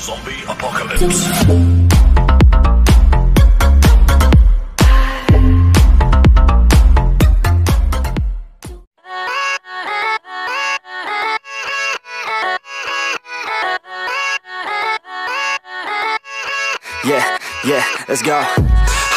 Zombie Apocalypse. Yeah, yeah, let's go.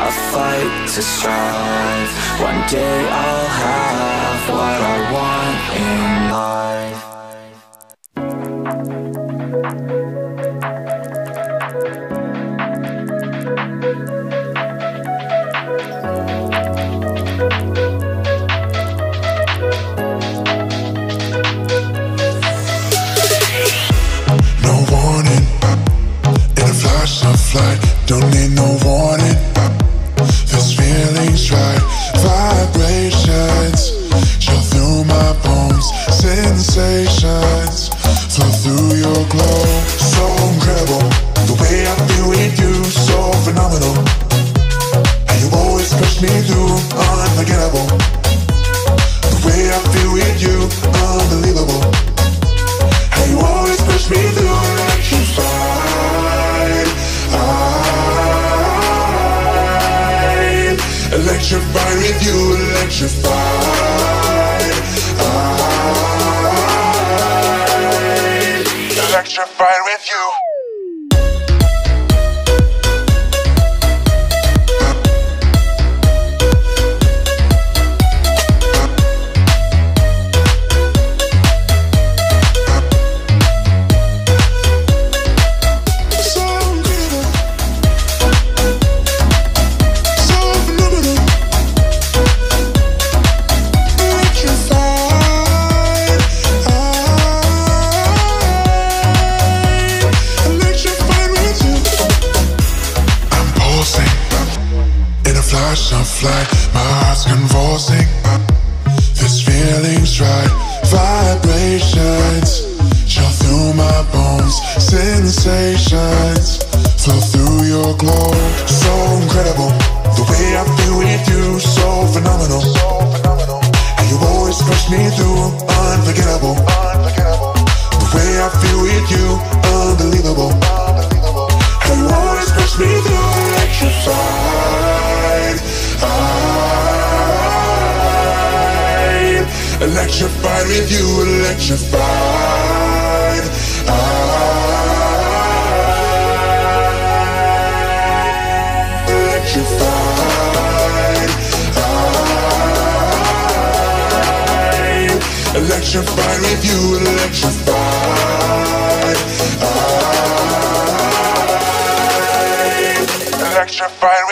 I fight to strive. One day I'll have what I want in life. no warning. In a flash of light, don't need no warning. Electrified ah. with you, electrified. I'm electrified with you. Flash of light. My heart's convulsing. This feeling's right. Vibrations chill through my bones. Sensations flow through your glow. So incredible. The way I feel with you, so phenomenal. And you always push me through, electrified with you, electrified. Electrified. Electrified you, electrified. Electrified